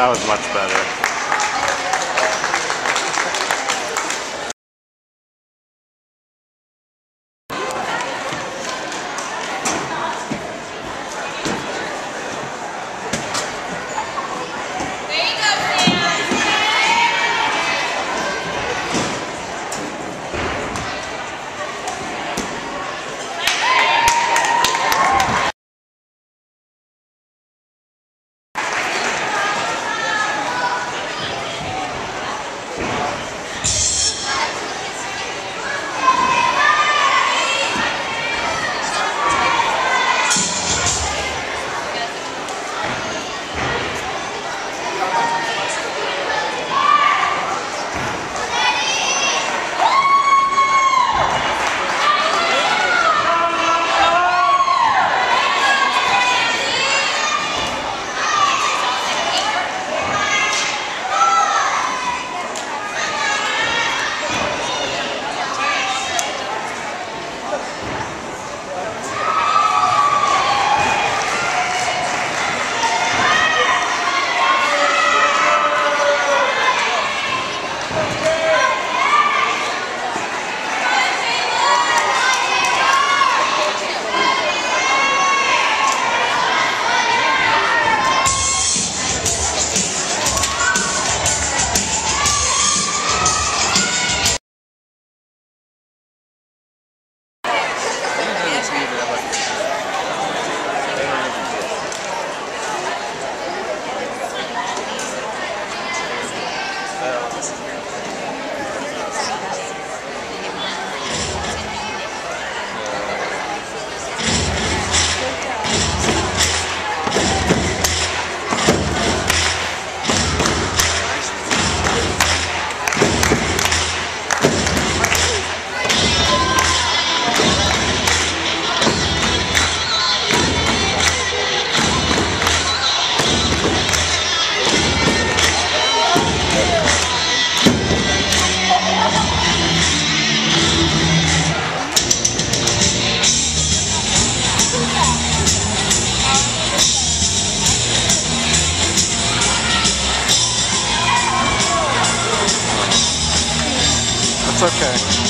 That was much better. cosas. okay.